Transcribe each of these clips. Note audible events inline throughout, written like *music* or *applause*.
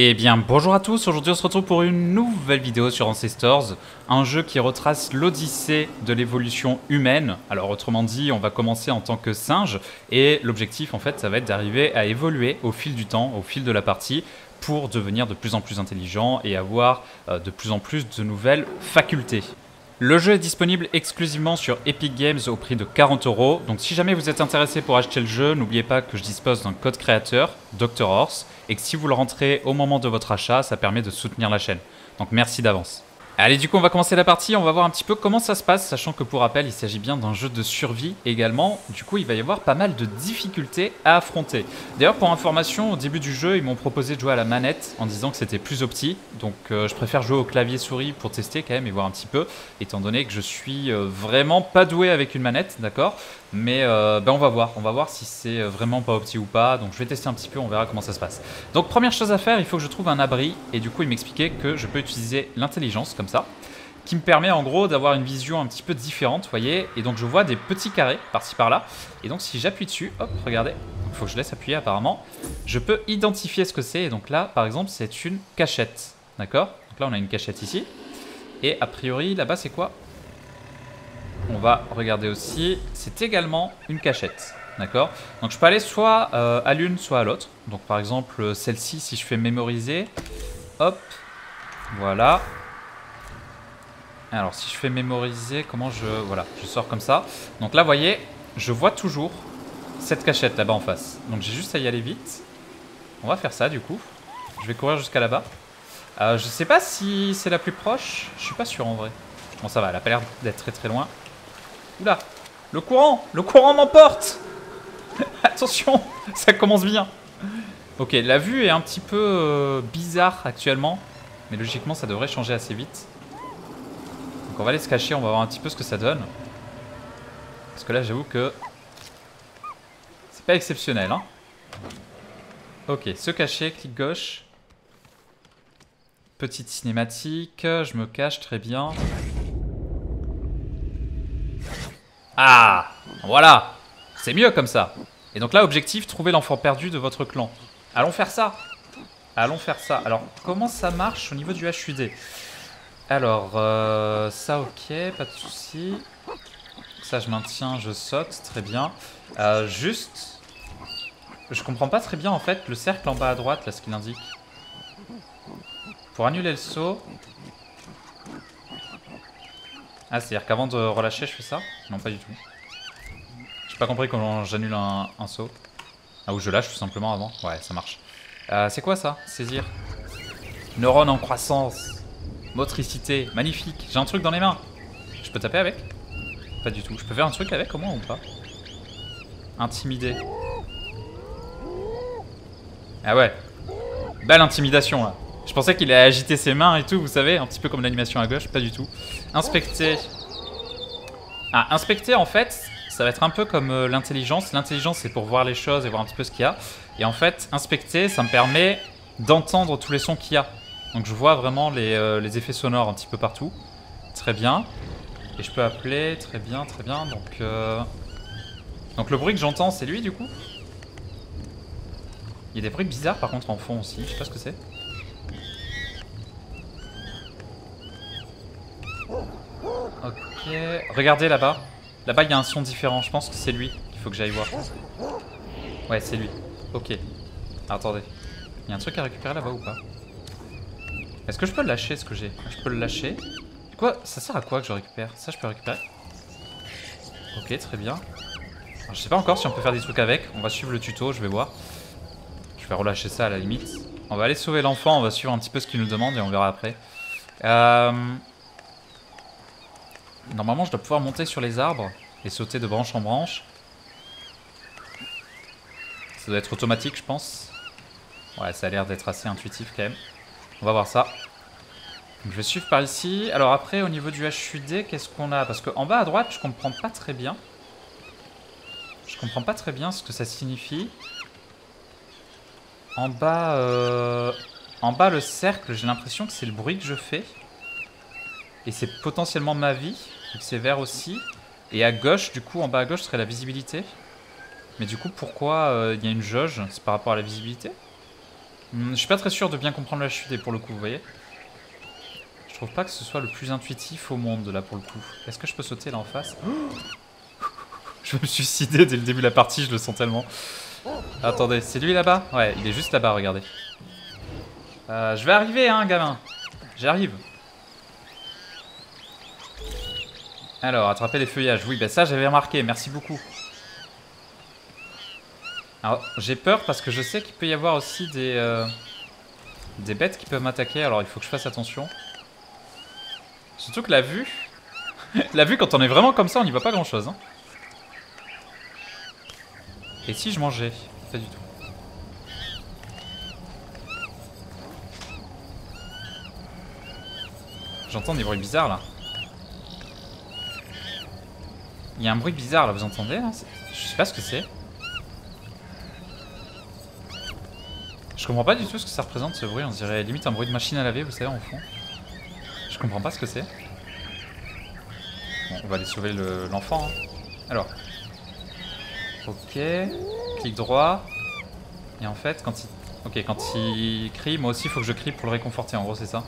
Eh bien bonjour à tous, aujourd'hui on se retrouve pour une nouvelle vidéo sur Ancestors, un jeu qui retrace l'odyssée de l'évolution humaine. Alors autrement dit, on va commencer en tant que singe et l'objectif en fait ça va être d'arriver à évoluer au fil du temps, au fil de la partie pour devenir de plus en plus intelligent et avoir euh, de plus en plus de nouvelles facultés. Le jeu est disponible exclusivement sur Epic Games au prix de 40 euros. Donc si jamais vous êtes intéressé pour acheter le jeu, n'oubliez pas que je dispose d'un code créateur, Dr Horse, et que si vous le rentrez au moment de votre achat, ça permet de soutenir la chaîne. Donc merci d'avance. Allez, du coup, on va commencer la partie. On va voir un petit peu comment ça se passe, sachant que pour rappel, il s'agit bien d'un jeu de survie également. Du coup, il va y avoir pas mal de difficultés à affronter. D'ailleurs, pour information, au début du jeu, ils m'ont proposé de jouer à la manette en disant que c'était plus opti. Donc, euh, je préfère jouer au clavier souris pour tester quand même et voir un petit peu, étant donné que je suis euh, vraiment pas doué avec une manette, d'accord? Mais euh, ben on va voir, on va voir si c'est vraiment pas opti ou pas. Donc je vais tester un petit peu, on verra comment ça se passe. Donc première chose à faire, il faut que je trouve un abri. Et du coup il m'expliquait que je peux utiliser l'intelligence comme ça. Qui me permet en gros d'avoir une vision un petit peu différente, vous voyez. Et donc je vois des petits carrés par-ci par-là. Et donc si j'appuie dessus, hop, regardez. Il faut que je laisse appuyer apparemment. Je peux identifier ce que c'est. Et donc là par exemple c'est une cachette. D'accord? Donc là on a une cachette ici. Et a priori là-bas c'est quoi? On va regarder aussi. C'est également une cachette. D'accord? Donc je peux aller soit euh, à l'une, soit à l'autre. Donc par exemple, celle-ci, si je fais mémoriser, hop, voilà. Alors si je fais mémoriser, comment je... Voilà, je sors comme ça. Donc là, vous voyez, je vois toujours cette cachette là-bas en face. Donc j'ai juste à y aller vite. On va faire ça du coup. Je vais courir jusqu'à là-bas. Euh, je sais pas si c'est la plus proche. Je suis pas sûr en vrai. Bon ça va, elle a pas l'air d'être très très loin. Oula Le courant Le courant m'emporte *laughs* Attention Ça commence bien Ok, la vue est un petit peu euh, bizarre actuellement. Mais logiquement, ça devrait changer assez vite. Donc on va aller se cacher, on va voir un petit peu ce que ça donne. Parce que là, j'avoue que... C'est pas exceptionnel, hein. Ok, se cacher, clic gauche. Petite cinématique, je me cache très bien. Ah Voilà C'est mieux comme ça. Et donc là, objectif, trouver l'enfant perdu de votre clan. Allons faire ça Allons faire ça. Alors, comment ça marche au niveau du HUD Alors, euh, ça ok, pas de souci. Ça, je maintiens, je saute, très bien. Euh, juste, je comprends pas très bien en fait le cercle en bas à droite, là, ce qu'il indique. Pour annuler le saut, ah, c'est-à-dire qu'avant de relâcher, je fais ça? Non, pas du tout. J'ai pas compris comment j'annule un, saut. Ah, ou je lâche tout simplement avant. Ouais, ça marche. Euh, c'est quoi ça? Saisir. Neurones en croissance. Motricité. Magnifique. J'ai un truc dans les mains. Je peux taper avec? Pas du tout. Je peux faire un truc avec au moins ou pas? Intimider. Ah ouais. Belle intimidation là. Je pensais qu'il allait agiter ses mains et tout, vous savez, un petit peu comme l'animation à gauche, pas du tout. Inspecter. Ah, inspecter en fait, ça va être un peu comme euh, l'intelligence. L'intelligence c'est pour voir les choses et voir un petit peu ce qu'il y a. Et en fait, inspecter, ça me permet d'entendre tous les sons qu'il y a. Donc je vois vraiment les, euh, les, effets sonores un petit peu partout. Très bien. Et je peux appeler, très bien, très bien. Donc, euh... donc le bruit que j'entends, c'est lui du coup? Il y a des bruits bizarres par contre en fond aussi, je sais pas ce que c'est. Ok, regardez là-bas. Là-bas, il y a un son différent. Je pense que c'est lui qu'il faut que j'aille voir. Ouais, c'est lui. Ok. attendez. Il y a un truc à récupérer là-bas ou pas? Est-ce que je peux le lâcher, ce que j'ai? Je peux le lâcher. Quoi? Ça sert à quoi que je récupère? Ça, je peux récupérer? Ok, très bien. je sais pas encore si on peut faire des trucs avec. On va suivre le tuto, je vais voir. Je vais relâcher ça à la limite. On va aller sauver l'enfant, on va suivre un petit peu ce qu'il nous demande et on verra après. Euh... Normalement, je dois pouvoir monter sur les arbres et sauter de branche en branche. Ça doit être automatique, je pense. Ouais, ça a l'air d'être assez intuitif quand même. On va voir ça. je vais suivre par ici. Alors après, au niveau du HUD, qu'est-ce qu'on a? Parce qu'en bas à droite, je comprends pas très bien. Je comprends pas très bien ce que ça signifie. En bas, euh... en bas le cercle, j'ai l'impression que c'est le bruit que je fais. Et c'est potentiellement ma vie. C'est vert aussi. Et à gauche, du coup, en bas à gauche serait la visibilité. Mais du coup, pourquoi euh, il y a une jauge? C'est par rapport à la visibilité? Hmm, je suis pas très sûr de bien comprendre la chute pour le coup, vous voyez Je trouve pas que ce soit le plus intuitif au monde là pour le coup. Est-ce que je peux sauter là en face? *gasps* Je vais me suicider dès le début de la partie, je le sens tellement. Attendez, c'est lui là-bas? Ouais, il est juste là-bas, regardez. Euh, je vais arriver, hein, gamin. J'arrive. Alors, attraper les feuillages. Oui, bah ça, j'avais remarqué. Merci beaucoup. Alors, j'ai peur parce que je sais qu'il peut y avoir aussi des... Euh, des bêtes qui peuvent m'attaquer. Alors, il faut que je fasse attention. Surtout que la vue... *laughs* la vue, quand on est vraiment comme ça, on n'y voit pas grand-chose. Hein. Et si je mangeais? Pas du tout. J'entends des bruits bizarres là. Il y a un bruit bizarre là, vous entendez là Je sais pas ce que c'est. Je comprends pas du tout ce que ça représente ce bruit, on dirait limite un bruit de machine à laver, vous savez, en fond. Je comprends pas ce que c'est. Bon, on va aller sauver l'enfant. hein. Alors. Ok. Clic droit. Et en fait, quand il... Ok, quand il crie, moi aussi, il faut que je crie pour le réconforter, en gros, c'est ça.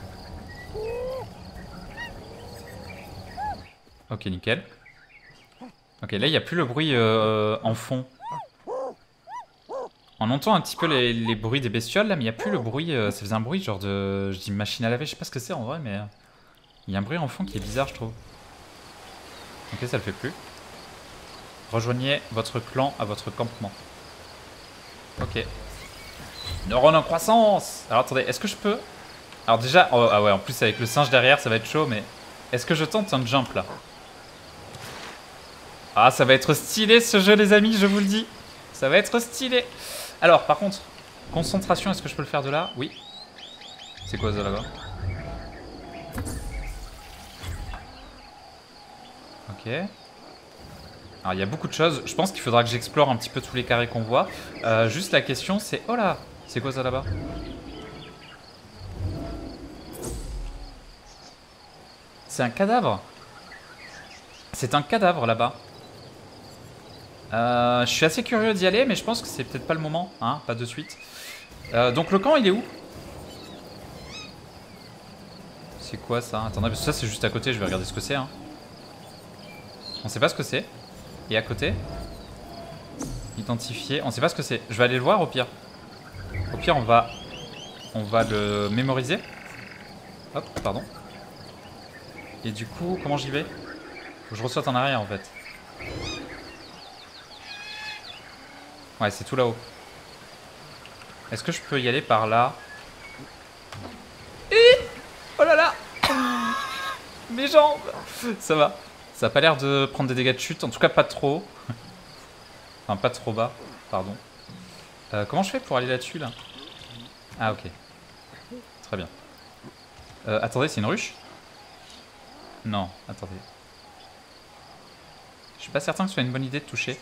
Ok, nickel. Ok, là, il n'y a plus le bruit euh, en fond. On entend un petit peu les, bruits des bestioles, là, mais il n'y a plus le bruit... Euh, ça faisait un bruit genre de... Je dis machine à laver, je sais pas ce que c'est en vrai, mais... Euh, il y a un bruit en fond qui est bizarre, je trouve. Ok, ça le fait plus. Rejoignez votre clan à votre campement. Ok. Neurones en croissance Alors attendez, est-ce que je peux... Alors déjà... Oh, ah ouais, en plus avec le singe derrière, ça va être chaud, mais... Est-ce que je tente un jump, là? Ah, ça va être stylé ce jeu, les amis, je vous le dis. Ça va être stylé. Alors, par contre, concentration, est-ce que je peux le faire de là? Oui. C'est quoi ça là-bas? Ok. Alors, il y a beaucoup de choses. Je pense qu'il faudra que j'explore un petit peu tous les carrés qu'on voit. Euh, juste la question, c'est... Oh là C'est quoi ça là-bas? C'est un cadavre C'est un cadavre là-bas. Euh, je suis assez curieux d'y aller, mais je pense que c'est peut-être pas le moment, hein, pas de suite. Euh, donc le camp, il est où? C'est quoi ça? Attendez, parce que ça c'est juste à côté, je vais regarder ce que c'est. Hein. On sait pas ce que c'est. Et à côté? Identifier, on sait pas ce que c'est. Je vais aller le voir au pire. Au pire, on va, on va le mémoriser. Hop, pardon. Et du coup, comment j'y vais? Je ressorte en arrière en fait. Ouais, c'est tout là-haut. Est-ce que je peux y aller par là? Et Oh là là *coughs* Mes jambes Ça va. Ça a pas l'air de prendre des dégâts de chute, en tout cas pas trop. *laughs* enfin, pas trop bas, pardon. Euh, comment je fais pour aller là-dessus, là, Ah, ok. Très bien. Euh, attendez, c'est une ruche? Non, attendez. Je suis pas certain que ce soit une bonne idée de toucher.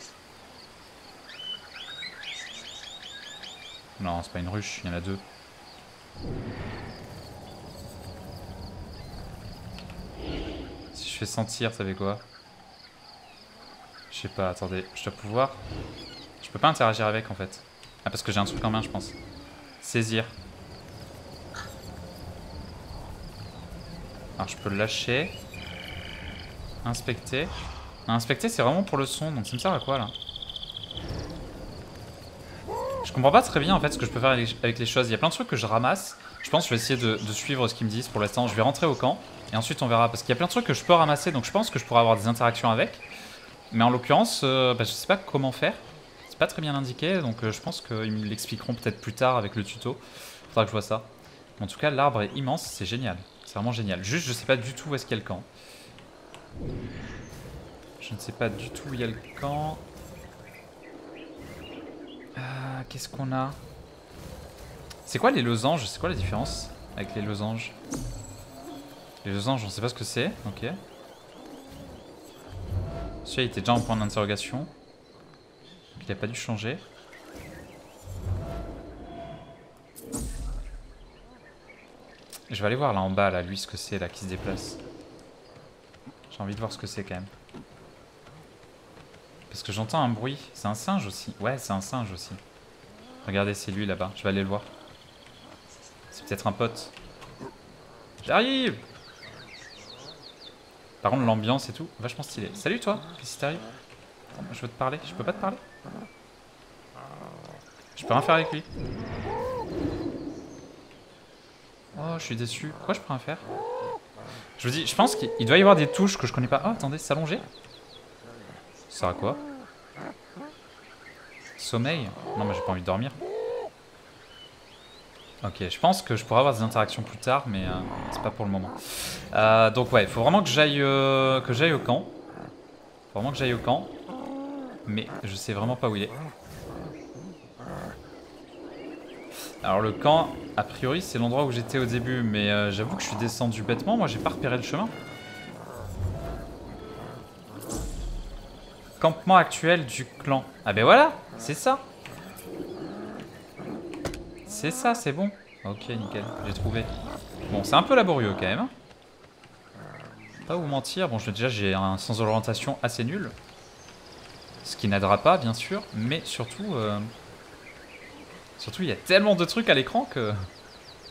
Non, c'est pas une ruche, il y en a deux. Si je fais sentir, ça fait quoi? Je sais pas, attendez, je dois pouvoir... Je peux pas interagir avec en fait. Ah parce que j'ai un truc en main je pense. Saisir. Alors je peux le lâcher. Inspecter. inspecter c'est vraiment pour le son, donc ça me sert à quoi là? Je comprends pas très bien en fait ce que je peux faire avec les choses. Il y a plein de trucs que je ramasse. Je pense que je vais essayer de, suivre ce qu'ils me disent pour l'instant. Je vais rentrer au camp et ensuite on verra. Parce qu'il y a plein de trucs que je peux ramasser donc je pense que je pourrais avoir des interactions avec. Mais en l'occurrence, euh, bah, je sais pas comment faire. C'est pas très bien indiqué donc euh, je pense qu'ils me l'expliqueront peut-être plus tard avec le tuto. Faudra que je vois ça. En tout cas, l'arbre est immense, c'est génial. C'est vraiment génial. Juste, je sais pas du tout où est-ce qu'il y a le camp. Je ne sais pas du tout où il y a le camp. Ah, qu'est-ce qu'on a? C'est quoi les losanges? C'est quoi la différence avec les losanges? Les losanges, on sait pas ce que c'est. Ok. Celui-là, il était déjà en point d'interrogation. il a pas dû changer. Je vais aller voir là en bas, là, lui, ce que c'est, là, qui se déplace. J'ai envie de voir ce que c'est quand même. Parce que j'entends un bruit. C'est un singe aussi. Ouais, c'est un singe aussi. Regardez, c'est lui là-bas. Je vais aller le voir. C'est peut-être un pote. J'arrive Par contre, l'ambiance et tout, vachement stylé. Salut toi, qu'est-ce qui t'arrive? Je veux te parler, je peux pas te parler? Je peux rien faire avec lui. Oh, je suis déçu. Pourquoi je peux rien faire? Je vous dis, je pense qu'il doit y avoir des touches que je connais pas. Oh, attendez, s'allonger Ça sert à quoi? Sommeil? Non, mais j'ai pas envie de dormir. Ok, je pense que je pourrais avoir des interactions plus tard, mais euh, c'est pas pour le moment. Euh, donc ouais, il faut vraiment que j'aille euh, que j'aille au camp. Faut vraiment que j'aille au camp. Mais je sais vraiment pas où il est. Alors le camp, a priori, c'est l'endroit où j'étais au début, mais j'avoue que je suis descendu bêtement. Moi, j'ai pas repéré le chemin. Campement actuel du clan. Ah ben voilà, c'est ça. C'est ça, c'est bon. Ok, nickel, j'ai trouvé. Bon, c'est un peu laborieux quand même. Hein. Pas vous mentir. Bon, déjà, j'ai un sens d'orientation assez nul. Ce qui n'aidera pas, bien sûr. Mais surtout... Euh, surtout, il y a tellement de trucs à l'écran que...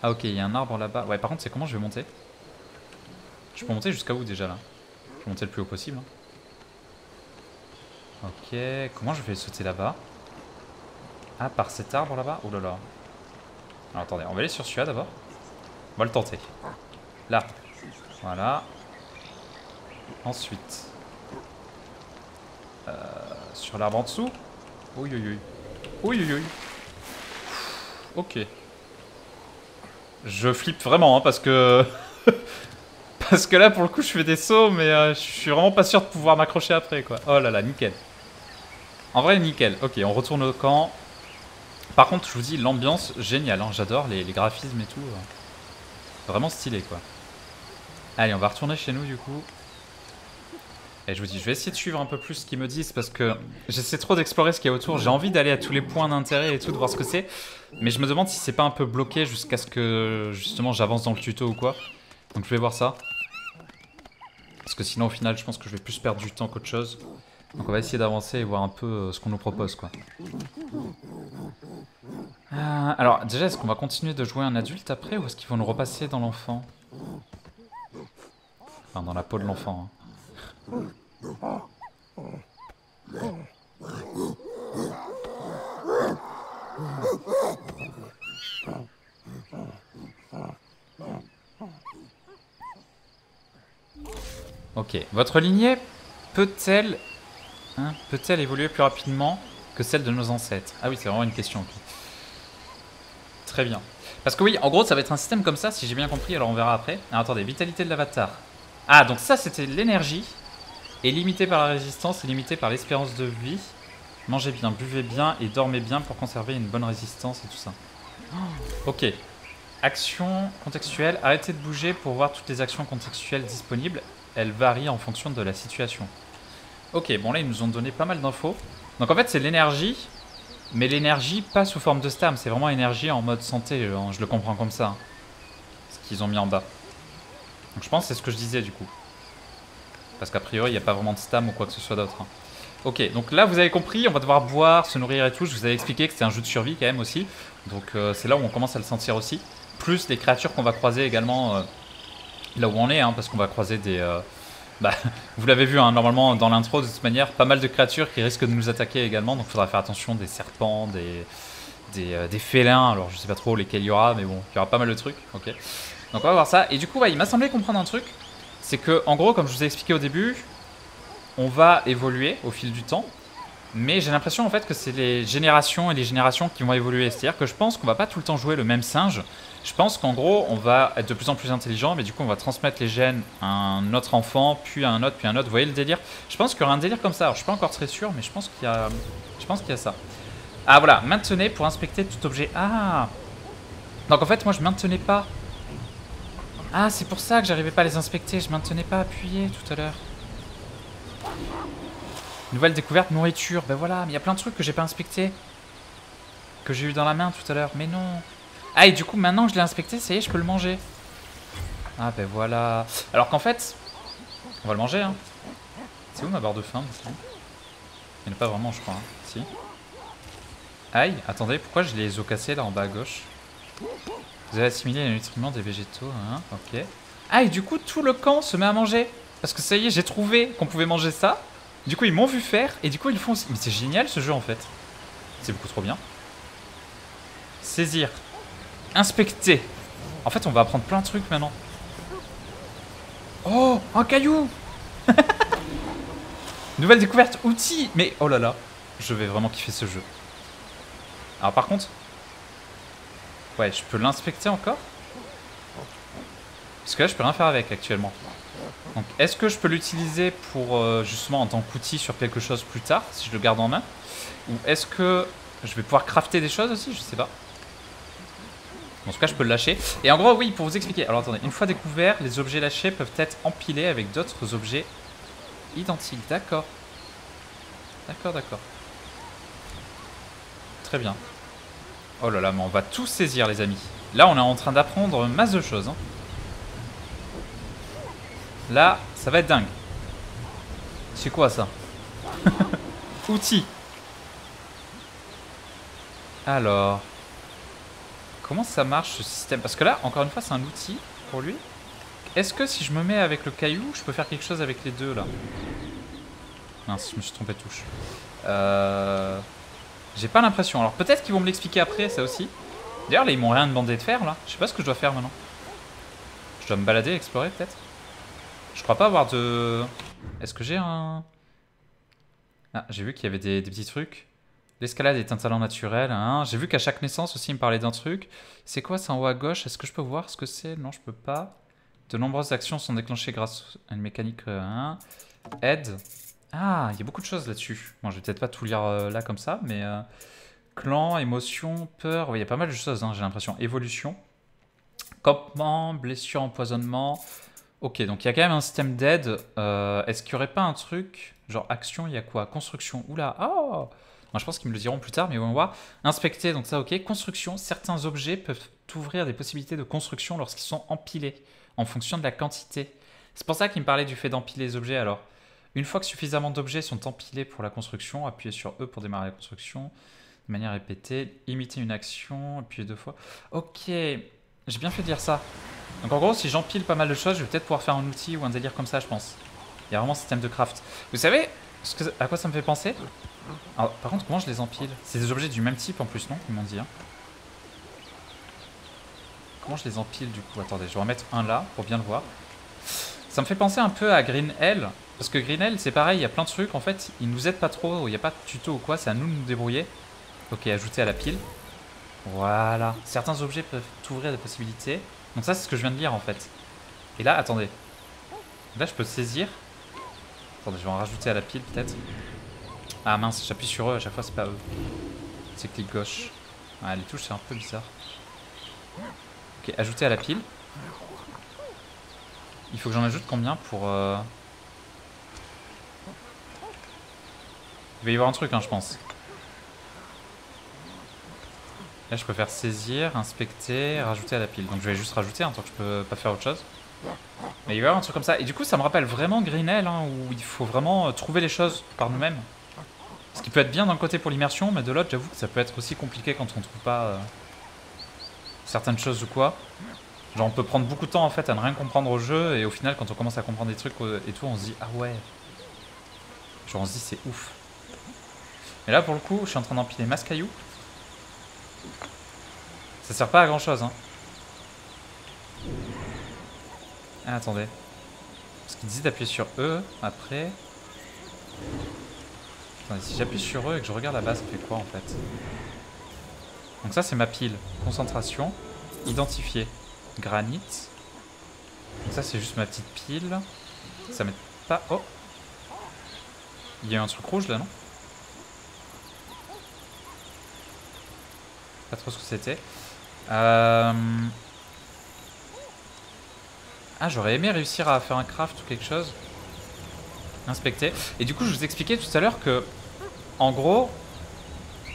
Ah ok, il y a un arbre là-bas. Ouais, par contre, c'est comment je vais monter? Je peux monter jusqu'à où déjà là? Je vais monter le plus haut possible. Hein. Ok, comment je vais sauter là-bas? Ah, par cet arbre là-bas? Oh là là. Alors attendez, on va aller sur celui-là d'abord. On va le tenter. Là. Voilà. Ensuite. Euh, sur l'arbre en dessous? Oui, oui, oui. Oui, oui, oui. Ok. Je flippe vraiment, hein, parce que... *laughs* parce que là, pour le coup, je fais des sauts, mais euh, je suis vraiment pas sûr de pouvoir m'accrocher après, quoi. Oh là là, nickel. En vrai, nickel. Ok, on retourne au camp. Par contre, je vous dis, l'ambiance, géniale. Hein. J'adore les, graphismes et tout. Vraiment stylé, quoi. Allez, on va retourner chez nous, du coup. Et je vous dis, je vais essayer de suivre un peu plus ce qu'ils me disent parce que j'essaie trop d'explorer ce qu'il y a autour. J'ai envie d'aller à tous les points d'intérêt et tout, de voir ce que c'est. Mais je me demande si c'est pas un peu bloqué jusqu'à ce que, justement, j'avance dans le tuto ou quoi. Donc je vais voir ça. Parce que sinon, au final, je pense que je vais plus perdre du temps qu'autre chose. Donc on va essayer d'avancer et voir un peu euh, ce qu'on nous propose quoi. Euh, alors déjà est-ce qu'on va continuer de jouer un adulte après ou est-ce qu'ils vont nous repasser dans l'enfant? Enfin dans la peau de l'enfant. Hein. Ok, votre lignée peut-elle Hein, peut-elle évoluer plus rapidement que celle de nos ancêtres? Ah oui, c'est vraiment une question. Très bien. Parce que oui, en gros, ça va être un système comme ça, si j'ai bien compris, alors on verra après. Alors attendez, vitalité de l'avatar. Ah, donc ça, c'était l'énergie. Et limité par la résistance et limité par l'espérance de vie. Mangez bien, buvez bien et dormez bien pour conserver une bonne résistance et tout ça. ok. Action contextuelle. Arrêtez de bouger pour voir toutes les actions contextuelles disponibles. Elles varient en fonction de la situation. Ok, bon là ils nous ont donné pas mal d'infos. Donc en fait c'est l'énergie, mais l'énergie pas sous forme de stam, c'est vraiment énergie en mode santé, euh, je le comprends comme ça. Hein. Ce qu'ils ont mis en bas. Donc je pense c'est ce que je disais du coup. Parce qu'a priori il n'y a pas vraiment de stam ou quoi que ce soit d'autre. Hein. Ok, donc là vous avez compris, on va devoir boire, se nourrir et tout. Je vous avais expliqué que c'était un jeu de survie quand même aussi. Donc euh, c'est là où on commence à le sentir aussi. Plus les créatures qu'on va croiser également euh, là où on est, hein, parce qu'on va croiser des, bah, *laughs* vous l'avez vu, hein, normalement dans l'intro, de toute manière, pas mal de créatures qui risquent de nous attaquer également, donc il faudra faire attention des serpents, des, euh, des, félins, alors je sais pas trop lesquels il y aura, mais bon, il y aura pas mal de trucs, ok. Donc on va voir ça, et du coup, il m'a semblé comprendre un truc, c'est que, en gros, comme je vous ai expliqué au début, on va évoluer au fil du temps, mais j'ai l'impression en fait que c'est les générations et les générations qui vont évoluer, c'est-à-dire que je pense qu'on va pas tout le temps jouer le même singe, je pense qu'en gros, on va être de plus en plus intelligent, mais du coup, on va transmettre les gènes à un autre enfant, puis à un autre, puis à un autre. Vous voyez le délire? Je pense qu'il y aura un délire comme ça. Alors, je suis pas encore très sûr, mais je pense qu'il y a, je pense qu'il y a ça. Ah voilà, maintenez pour inspecter tout objet. Ah Donc en fait, moi, je maintenais pas. Ah, c'est pour ça que j'arrivais pas à les inspecter. Je maintenais pas appuyé tout à l'heure. Nouvelle découverte, nourriture. Ben voilà, mais il y a plein de trucs que j'ai pas inspecté. Que j'ai eu dans la main tout à l'heure. Mais non. Ah, et du coup, maintenant que je l'ai inspecté, ça y est, je peux le manger. Ah, ben voilà. Alors qu'en fait, on va le manger, hein. C'est où ma barre de faim Il n'y en a pas vraiment, je crois. Hein. Si. Aïe, attendez, pourquoi j'ai les os cassés là en bas à gauche? Vous avez assimilé les nutriments des végétaux, hein, ok. Ah, et du coup, tout le camp se met à manger. Parce que ça y est, j'ai trouvé qu'on pouvait manger ça. Du coup, ils m'ont vu faire, et du coup, ils font. Mais c'est génial ce jeu en fait. C'est beaucoup trop bien. Saisir. Inspecter. En fait, on va apprendre plein de trucs maintenant. Oh, un caillou *laughs* Nouvelle découverte, outils Mais oh là là, je vais vraiment kiffer ce jeu. Alors par contre... Ouais, je peux l'inspecter encore? Parce que là, je peux rien faire avec actuellement. Donc, est-ce que je peux l'utiliser pour, euh, justement, en tant qu'outil sur quelque chose plus tard, si je le garde en main? Ou est-ce que je vais pouvoir crafter des choses aussi? Je sais pas. En tout cas, je peux le lâcher. Et en gros, oui, pour vous expliquer. Alors, attendez. Une fois découverts, les objets lâchés peuvent être empilés avec d'autres objets identiques. D'accord. D'accord, d'accord. Très bien. Oh là là, mais on va tout saisir, les amis. Là, on est en train d'apprendre masse de choses. Hein. Là, ça va être dingue. C'est quoi ça? *laughs* Outils. Alors. Comment ça marche ce système? Parce que là, encore une fois, c'est un outil pour lui. Est-ce que si je me mets avec le caillou, je peux faire quelque chose avec les deux là? Mince, je me suis trompé de touche. Euh... J'ai pas l'impression. Alors peut-être qu'ils vont me l'expliquer après, ça aussi. D'ailleurs, là, ils m'ont rien demandé de faire là. Je sais pas ce que je dois faire maintenant. Je dois me balader, explorer peut-être Je crois pas avoir de... Est-ce que j'ai un... Ah, j'ai vu qu'il y avait des petits trucs. L'escalade est un talent naturel. Hein. J'ai vu qu'à chaque naissance aussi, il me parlait d'un truc. C'est quoi C'est en haut à gauche? Est-ce que je peux voir ce que c'est? Non, je peux pas. De nombreuses actions sont déclenchées grâce à une mécanique hein. Aide. Ah, il y a beaucoup de choses là-dessus. Bon, je vais peut-être pas tout lire euh, là comme ça, mais... Euh, clan, émotion, peur... Il y a pas mal de choses, hein, j'ai l'impression. Évolution. Campement, blessure, empoisonnement... Ok, donc il y a quand même un système d'aide. Euh, est-ce qu'il y aurait pas un truc Genre action, il y a quoi? Construction. Oula, oh je pense qu'ils me le diront plus tard, mais on va voir. Inspecter, donc ça, ok. Construction, certains objets peuvent ouvrir des possibilités de construction lorsqu'ils sont empilés, en fonction de la quantité. C'est pour ça qu'il me parlait du fait d'empiler les objets. Alors, une fois que suffisamment d'objets sont empilés pour la construction, appuyez sur E pour démarrer la construction, de manière répétée, imiter une action, appuyer deux fois. Ok, j'ai bien fait de dire ça. Donc en gros, si j'empile pas mal de choses, je vais peut-être pouvoir faire un outil ou un délire comme ça, je pense. Il y a vraiment un système de craft. Vous savez à quoi ça me fait penser? Par contre, comment je les empile? C'est des objets du même type en plus, non Ils m'ont dit. Hein? Comment je les empile du coup? Attendez, je vais en mettre un là pour bien le voir. Ça me fait penser un peu à Green Hell. Parce que Green Hell, c'est pareil, il y a plein de trucs. En fait, ils nous aident pas trop. Il n'y a pas de tuto ou quoi. C'est à nous de nous débrouiller. Ok, ajouter à la pile. Voilà. Certains objets peuvent ouvrir des possibilités. Donc ça, c'est ce que je viens de lire en fait. Et là, attendez. Là, je peux saisir. Attendez, je vais en rajouter à la pile peut-être. Ah mince, j'appuie sur eux à chaque fois, c'est pas eux. C'est clic gauche. Ah, les touches, c'est un peu bizarre. Ok, ajouter à la pile. Il faut que j'en ajoute combien pour... Euh... Il va y avoir un truc, hein, je pense. Là, je peux faire saisir, inspecter, rajouter à la pile. Donc je vais juste rajouter, hein, tant que je peux pas faire autre chose. Mais il va y avoir un truc comme ça. Et du coup, ça me rappelle vraiment Greenell, hein, où il faut vraiment euh, trouver les choses par nous-mêmes. Ce qui peut être bien d'un côté pour l'immersion, mais de l'autre, j'avoue que ça peut être aussi compliqué quand on trouve pas euh, certaines choses ou quoi. Genre, on peut prendre beaucoup de temps en fait à ne rien comprendre au jeu, et au final, quand on commence à comprendre des trucs euh, et tout, on se dit ah ouais. Genre, on se dit c'est ouf. Et là, pour le coup, je suis en train d'empiler masse caillou. Ça sert pas à grand chose, hein. Ah, attendez. Parce qu'il disait d'appuyer sur E après si j'appuie sur eux et que je regarde la base, ça fait quoi en fait? Donc ça c'est ma pile. Concentration. Identifier. Granit. Donc ça c'est juste ma petite pile. Ça met pas... Oh Il y a un truc rouge là non? Pas trop ce que c'était. Euh... Ah j'aurais aimé réussir à faire un craft ou quelque chose. Inspecter. Et du coup je vous expliquais tout à l'heure que en gros,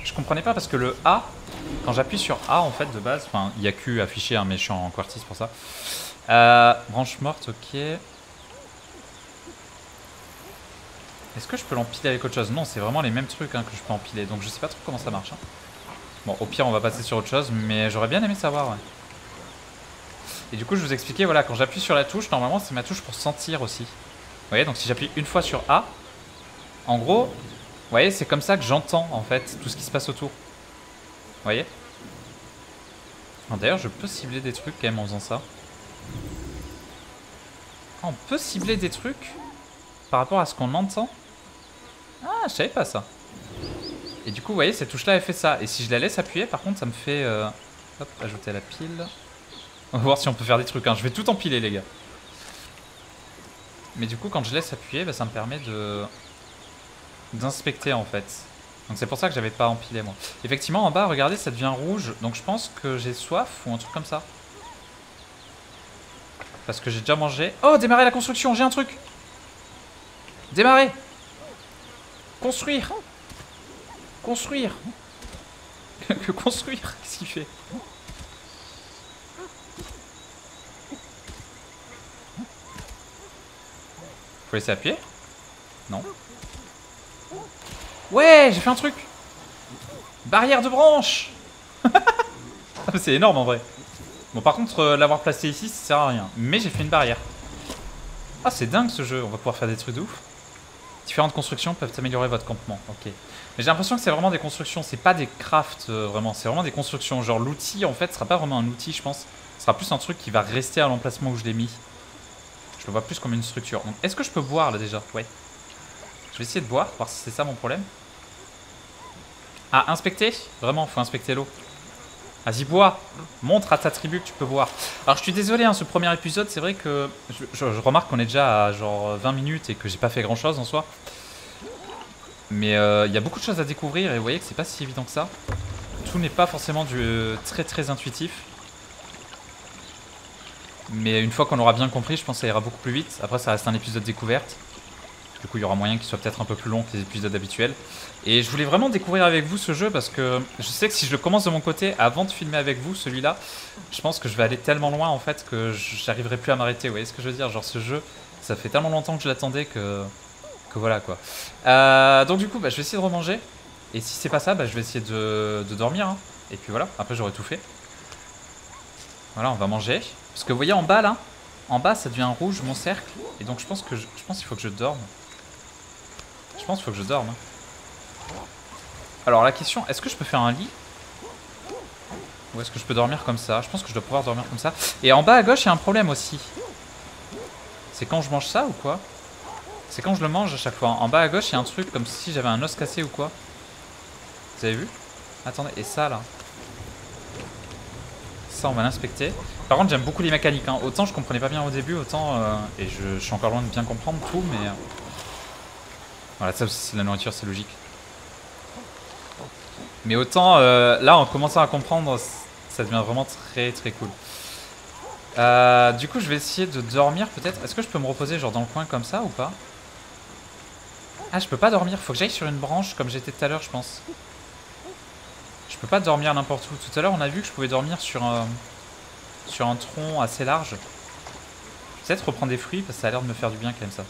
je comprenais pas parce que le A, quand j'appuie sur A en fait de base, enfin il y a Q affiché, un méchant en quartis pour ça. Euh, branche morte, ok. Est-ce que je peux l'empiler avec autre chose? Non, c'est vraiment les mêmes trucs hein, que je peux empiler, donc je sais pas trop comment ça marche. Hein. Bon, au pire on va passer sur autre chose, mais j'aurais bien aimé savoir. Ouais. Et du coup, je vous expliquais, voilà, quand j'appuie sur la touche, normalement, c'est ma touche pour sentir aussi. Vous voyez, donc si j'appuie une fois sur A, en gros, vous voyez, c'est comme ça que j'entends, en fait, tout ce qui se passe autour. Vous voyez? D'ailleurs, je peux cibler des trucs quand même en faisant ça. On peut cibler des trucs par rapport à ce qu'on entend? Ah, je savais pas ça. Et du coup, vous voyez, cette touche-là, elle fait ça. Et si je la laisse appuyer, par contre, ça me fait... Euh, hop, ajouter à la pile. On va voir si on peut faire des trucs. Hein. Je vais tout empiler, les gars. Mais du coup, quand je laisse appuyer, bah, ça me permet de d'inspecter, en fait. Donc c'est pour ça que j'avais pas empilé, moi. Effectivement, en bas, regardez, ça devient rouge. Donc je pense que j'ai soif ou un truc comme ça. Parce que j'ai déjà mangé. Oh, démarrer la construction, j'ai un truc Démarrer Construire Construire *laughs* Que construire Qu'est-ce qu'il fait? Faut laisser appuyer? Non. Ouais, j'ai fait un truc Barrière de branche *laughs* C'est énorme en vrai. Bon, par contre, euh, l'avoir placé ici, ça sert à rien. Mais j'ai fait une barrière. Ah, c'est dingue ce jeu. On va pouvoir faire des trucs de. Différentes constructions peuvent améliorer votre campement. Ok. Mais j'ai l'impression que c'est vraiment des constructions. C'est pas des crafts, euh, vraiment. C'est vraiment des constructions. Genre, l'outil, en fait, sera pas vraiment un outil, je pense. Ce sera plus un truc qui va rester à l'emplacement où je l'ai mis. Je le vois plus comme une structure. Est-ce que je peux boire, là, déjà? Ouais. Je vais essayer de boire, voir si c'est ça mon problème. Ah, inspecter? Vraiment, faut inspecter l'eau. Vas-y, bois. Montre à ta tribu que tu peux boire. Alors, je suis désolé, hein, ce premier épisode, c'est vrai que je, remarque qu'on est déjà à genre 20 minutes et que j'ai pas fait grand chose en soi. Mais euh, il y a beaucoup de choses à découvrir et vous voyez que c'est pas si évident que ça. Tout n'est pas forcément du euh, très très intuitif. Mais une fois qu'on aura bien compris, je pense que ça ira beaucoup plus vite. Après, ça reste un épisode découverte. Du coup, il y aura moyen qu'il soit peut-être un peu plus long que les épisodes habituels. Et je voulais vraiment découvrir avec vous ce jeu parce que je sais que si je le commence de mon côté avant de filmer avec vous celui-là, je pense que je vais aller tellement loin en fait que j'arriverai plus à m'arrêter. Vous voyez ce que je veux dire? Genre ce jeu, ça fait tellement longtemps que je l'attendais que, que voilà quoi. Euh, donc du coup, bah, je vais essayer de remanger. Et si c'est pas ça, bah, je vais essayer de, dormir. Hein. Et puis voilà, après j'aurai tout fait. Voilà, on va manger. Parce que vous voyez en bas là, en bas ça devient rouge mon cercle. Et donc je pense que je, je pense qu'il faut que je dorme. Je pense qu'il faut que je dorme. Alors la question, est-ce que je peux faire un lit? Ou est-ce que je peux dormir comme ça? Je pense que je dois pouvoir dormir comme ça. Et en bas à gauche, il y a un problème aussi. C'est quand je mange ça ou quoi? C'est quand je le mange à chaque fois. En bas à gauche, il y a un truc comme si j'avais un os cassé ou quoi. Vous avez vu? Attendez, et ça là Ça, on va l'inspecter. Par contre, j'aime beaucoup les mécaniques. Hein. Autant je comprenais pas bien au début, autant... Euh, et je, je, suis encore loin de bien comprendre tout, mais... Euh, voilà, ça c'est la nourriture, c'est logique. Mais autant, euh, là, en commençant à comprendre, ça devient vraiment très très cool. Euh, du coup, je vais essayer de dormir peut-être. Est-ce que je peux me reposer genre dans le coin comme ça ou pas? Ah, je peux pas dormir. Faut que j'aille sur une branche comme j'étais tout à l'heure, je pense. Je peux pas dormir n'importe où. Tout à l'heure, on a vu que je pouvais dormir sur un, sur un tronc assez large. Peut-être reprendre des fruits parce que ça a l'air de me faire du bien quand même ça.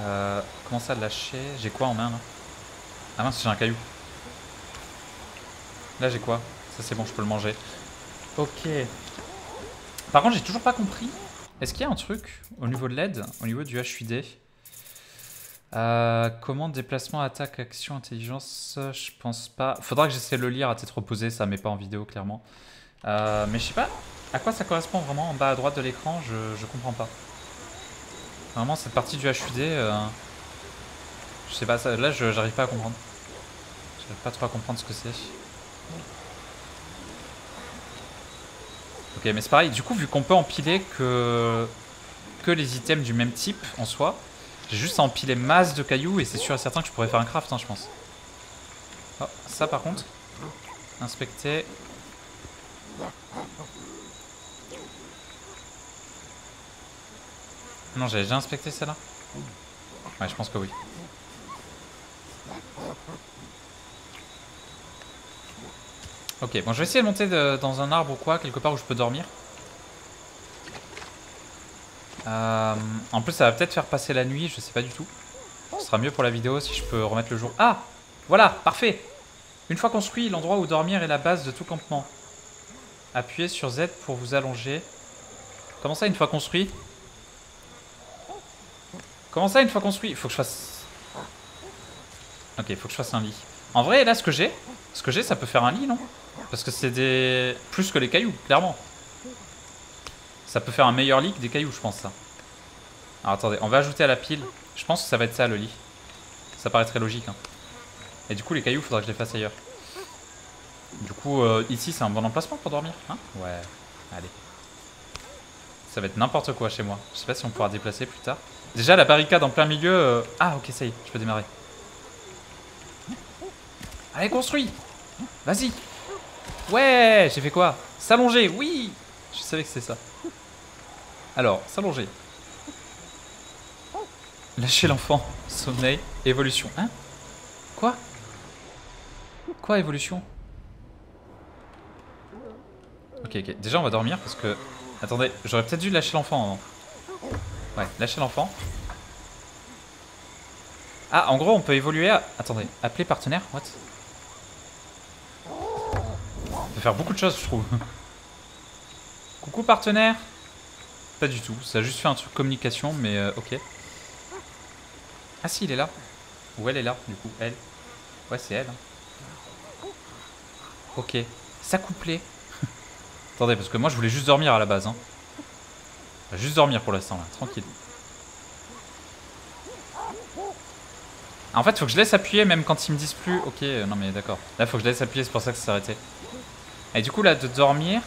Euh, comment ça lâcher? J'ai quoi en main là? Ah mince, j'ai un caillou. Là, j'ai quoi? Ça, c'est bon, je peux le manger. Ok. Par contre, j'ai toujours pas compris. Est-ce qu'il y a un truc au niveau de l'aide, au niveau du HUD euh, Commande, déplacement, attaque, action, intelligence? Je pense pas. Faudra que j'essaie de le lire à tête reposée, ça met pas en vidéo clairement. Euh, mais je sais pas à quoi ça correspond vraiment en bas à droite de l'écran, je, je comprends pas. Vraiment, cette partie du HUD, euh, je sais pas, ça, là j'arrive pas à comprendre. J'arrive pas trop à comprendre ce que c'est. Ok, mais c'est pareil, du coup, vu qu'on peut empiler que, que les items du même type en soi, j'ai juste à empiler masse de cailloux et c'est sûr et certain que je pourrais faire un craft, hein, je pense. Oh, ça par contre, inspecter. Non, j'avais déjà inspecté celle-là Ouais, je pense que oui. Ok, bon je vais essayer de monter dans un arbre ou quoi, quelque part où je peux dormir. Euh, en plus ça va peut-être faire passer la nuit, je sais pas du tout. Ce sera mieux pour la vidéo si je peux remettre le jour. Ah Voilà, parfait Une fois construit, l'endroit où dormir est la base de tout campement. Appuyez sur Z pour vous allonger. Comment ça, une fois construit? Comment ça, une fois construit faut que je fasse... Ok, faut que je fasse un lit. En vrai, là, ce que j'ai, ce que j'ai, ça peut faire un lit, non? Parce que c'est des... Plus que les cailloux, clairement. Ça peut faire un meilleur lit que des cailloux, je pense, ça. Alors, attendez, on va ajouter à la pile. Je pense que ça va être ça, le lit. Ça paraît très logique, hein. Et du coup, les cailloux, faudra que je les fasse ailleurs. Du coup, euh, ici, c'est un bon emplacement pour dormir, hein? Ouais, allez. Ça va être n'importe quoi chez moi. Je sais pas si on pourra déplacer plus tard. Déjà, la barricade en plein milieu... Euh, ah, ok, ça y est, je peux démarrer. Allez, construis Vas-y Ouais J'ai fait quoi? S'allonger, oui Je savais que c'était ça. Alors, s'allonger. Lâcher l'enfant. Sommeil. Évolution. Hein? Quoi? Quoi, évolution? Ok, ok. Déjà, on va dormir parce que... Attendez, j'aurais peut-être dû lâcher l'enfant Ouais, lâcher l'enfant. Ah, en gros, on peut évoluer à... Attendez, appeler partenaire What? On peut faire beaucoup de choses, je trouve. *laughs* Coucou partenaire Pas du tout, ça a juste fait un truc communication, mais euh, ok. Ah si, il est là. Ou elle est là, du coup, elle. Ouais, c'est elle. Hein. Ok. S'accoupler. *laughs* Attendez, parce que moi je voulais juste dormir à la base. Hein. Juste dormir pour l'instant, là, tranquille. En fait, faut que je laisse appuyer même quand ils me disent plus. Ok, euh, non mais d'accord. Là, faut que je laisse appuyer, c'est pour ça que ça s'est arrêté. Et du coup, là, de dormir,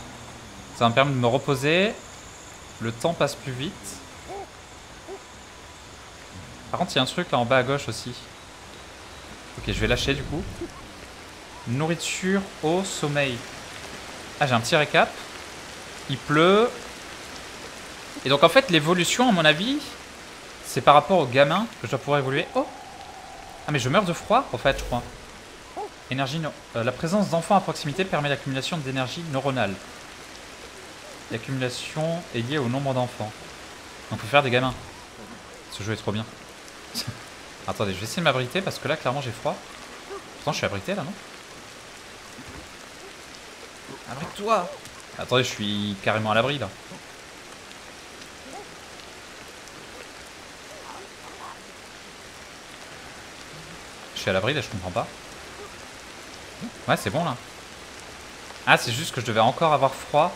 ça va me permettre de me reposer. Le temps passe plus vite. Par contre, il y a un truc là en bas à gauche aussi. Ok, je vais lâcher du coup. Nourriture, eau, sommeil. Ah, j'ai un petit récap. Il pleut. Et donc en fait, l'évolution, à mon avis, c'est par rapport au gamin que je dois pouvoir évoluer. Oh Ah, mais je meurs de froid, en fait, je crois. Énergie euh, la présence d'enfants à proximité permet l'accumulation d'énergie neuronale. L'accumulation est liée au nombre d'enfants. Donc faut faire des gamins. Ce jeu est trop bien. *laughs* Attendez, je vais essayer de m'abriter parce que là, clairement, j'ai froid. Pourtant, je suis abrité là, non? Abrite-toi Attendez, je suis carrément à l'abri là. À l'abri là, je comprends pas. Ouais, c'est bon là. Ah, c'est juste que je devais encore avoir froid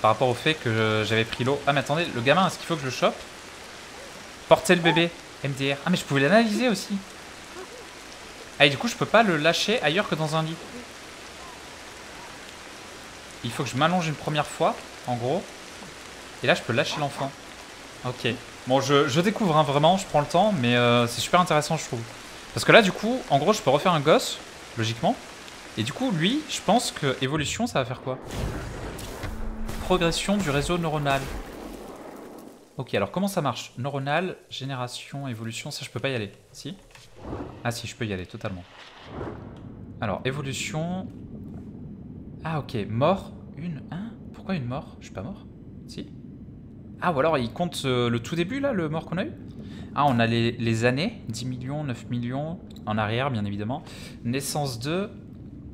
par rapport au fait que j'avais pris l'eau. Ah, mais attendez, le gamin, est-ce qu'il faut que je le chope? Porter le bébé. MDR. Ah, mais je pouvais l'analyser aussi. Ah, et du coup, je peux pas le lâcher ailleurs que dans un lit. Il faut que je m'allonge une première fois, en gros. Et là, je peux lâcher l'enfant. Ok. Bon, je, découvre, hein, vraiment, je prends le temps, mais euh, c'est super intéressant, je trouve. Parce que là, du coup, en gros, je peux refaire un gosse, logiquement. Et du coup, lui, je pense que évolution, ça va faire quoi? Progression du réseau neuronal. Ok, alors comment ça marche? Neuronal, génération, évolution, ça je peux pas y aller. Si? Ah si, je peux y aller, totalement. Alors, évolution... Ah ok, mort, une... Hein Pourquoi une mort? Je suis pas mort? Si? Ah, ou alors il compte euh, le tout début là, le mort qu'on a eu? Ah, on a les, années, 10 millions, 9 millions, en arrière bien évidemment. Naissance 2,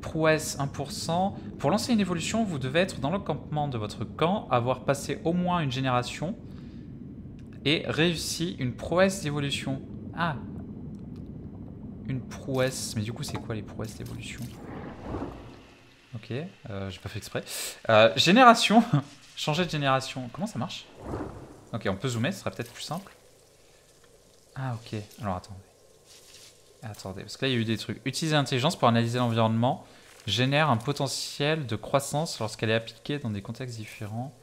prouesse 1%. Pour lancer une évolution, vous devez être dans le campement de votre camp, avoir passé au moins une génération et réussi une prouesse d'évolution. Ah Une prouesse. Mais du coup, c'est quoi les prouesses d'évolution? Ok, euh, j'ai pas fait exprès. Euh, génération. *laughs* Changer de génération. Comment ça marche? Ok, on peut zoomer, ce serait peut-être plus simple. Ah, ok. Alors, attendez. Attendez, parce que là, il y a eu des trucs. Utiliser l'intelligence pour analyser l'environnement génère un potentiel de croissance lorsqu'elle est appliquée dans des contextes différents.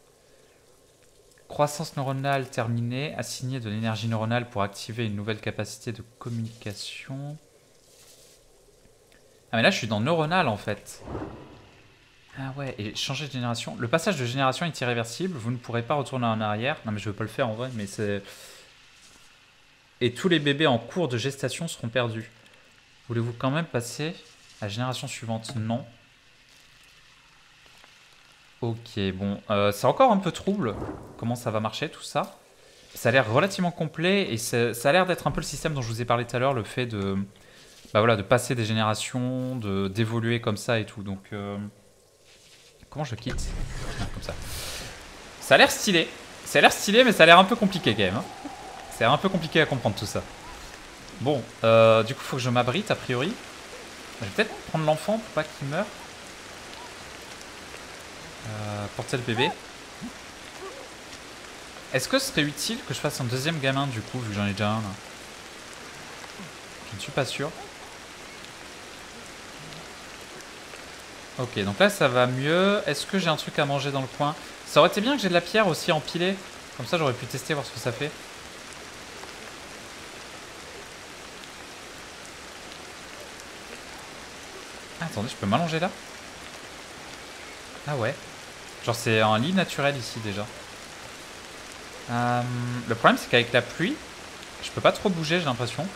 Croissance neuronale terminée, assigner de l'énergie neuronale pour activer une nouvelle capacité de communication. Ah mais là je suis dans neuronal en fait. Ah ouais, et changer de génération. Le passage de génération est irréversible, vous ne pourrez pas retourner en arrière. Non mais je veux pas le faire en vrai, mais c'est... Et tous les bébés en cours de gestation seront perdus. Voulez-vous quand même passer à la génération suivante? Non. Ok, bon, euh, c'est encore un peu trouble comment ça va marcher tout ça. Ça a l'air relativement complet et ça a l'air d'être un peu le système dont je vous ai parlé tout à l'heure, le fait de, bah voilà, de passer des générations, de d'évoluer comme ça et tout. Donc, euh, Comment je quitte? Comme ça. Ça a l'air stylé. Ça a l'air stylé, mais ça a l'air un peu compliqué quand même. Hein. C'est un peu compliqué à comprendre tout ça. Bon, euh, du coup, faut que je m'abrite a priori. Je vais peut-être prendre l'enfant pour pas qu'il meure. Euh, porter le bébé. Est-ce que ce serait utile que je fasse un deuxième gamin du coup, vu que j'en ai déjà un là? Je ne suis pas sûr. Ok, donc là ça va mieux. Est-ce que j'ai un truc à manger dans le coin? Ça aurait été bien que j'ai de la pierre aussi empilée. Comme ça j'aurais pu tester, voir ce que ça fait. Attendez, je peux m'allonger là? Ah ouais. Genre c'est un lit naturel ici déjà. Euh, le problème c'est qu'avec la pluie, je peux pas trop bouger j'ai l'impression.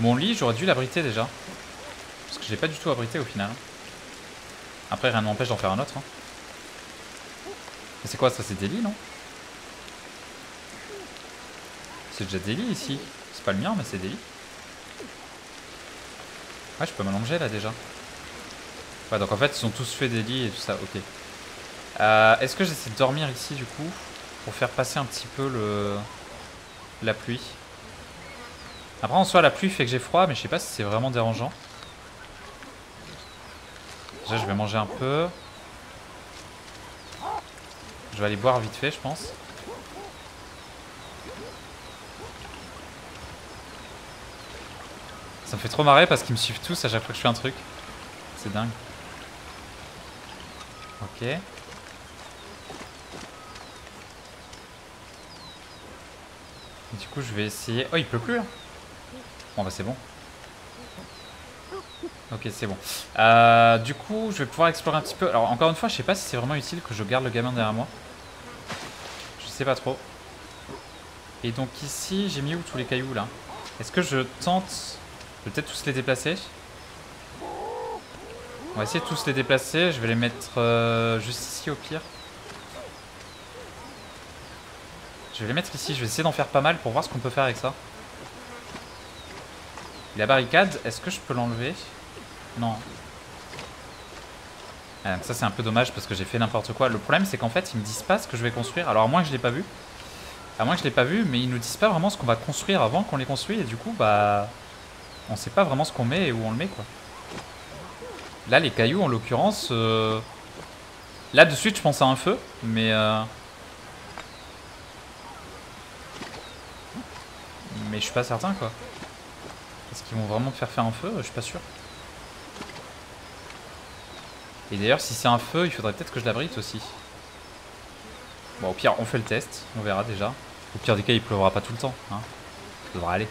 Mon lit j'aurais dû l'abriter déjà. Parce que j'ai pas du tout abrité au final. Après rien ne m'empêche d'en faire un autre. Hein. Mais c'est quoi ça C'est des lits non? C'est déjà des lits ici. C'est pas le mien mais c'est des lits. Ouais je peux m'allonger là déjà. Ouais donc en fait ils ont tous fait des lits et tout ça, ok. Euh, Est-ce que j'essaie de dormir ici du coup Pour faire passer un petit peu le la pluie? Après en soi la pluie fait que j'ai froid mais je sais pas si c'est vraiment dérangeant. Déjà je vais manger un peu. Je vais aller boire vite fait je pense. Ça me fait trop marrer parce qu'ils me suivent tous à chaque fois que je fais un truc. C'est dingue. Ok. Du coup, je vais essayer... Oh, il pleut plus, là Bon, bah c'est bon. Ok, c'est bon. Euh, du coup, je vais pouvoir explorer un petit peu. Alors, encore une fois, je sais pas si c'est vraiment utile que je garde le gamin derrière moi. Je sais pas trop. Et donc ici, j'ai mis où tous les cailloux, là? Est-ce que je tente... Je vais peut-être tous les déplacer. On va essayer de tous les déplacer. Je vais les mettre euh, juste ici, au pire. Je vais les mettre ici, je vais essayer d'en faire pas mal pour voir ce qu'on peut faire avec ça. la barricade, est-ce que je peux l'enlever? Non. Ah, ça c'est un peu dommage parce que j'ai fait n'importe quoi. Le problème c'est qu'en fait ils me disent pas ce que je vais construire. Alors à moins que je l'ai pas vu. À moins que je l'ai pas vu, mais ils nous disent pas vraiment ce qu'on va construire avant qu'on les construit. Et du coup bah... On sait pas vraiment ce qu'on met et où on le met quoi. Là les cailloux en l'occurrence... Euh, là de suite je pense à un feu. Mais... Euh... mais je suis pas certain quoi. Est-ce qu'ils vont vraiment faire faire un feu? Je suis pas sûr. Et d'ailleurs, si c'est un feu, il faudrait peut-être que je l'abrite aussi. Bon, au pire, on fait le test. On verra déjà. Au pire des cas, il pleuvra pas tout le temps. Hein. Ça devrait aller.